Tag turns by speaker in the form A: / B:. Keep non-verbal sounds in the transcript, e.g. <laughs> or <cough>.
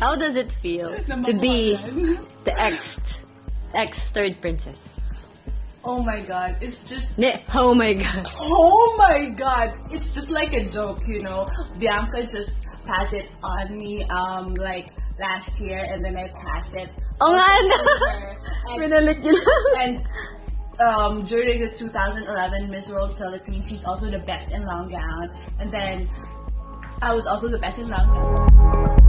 A: How does it feel to be the ex ex third princess?
B: Oh my god, it's just
A: oh my god.
B: Oh my god, it's just like a joke, you know. Bianca just passed it on me um like last year and then I passed it
A: Oh
B: man! And, <laughs> and um, during the 2011 Miss World Philippines, she's also the best in long gown. And then I was also the best in long gown.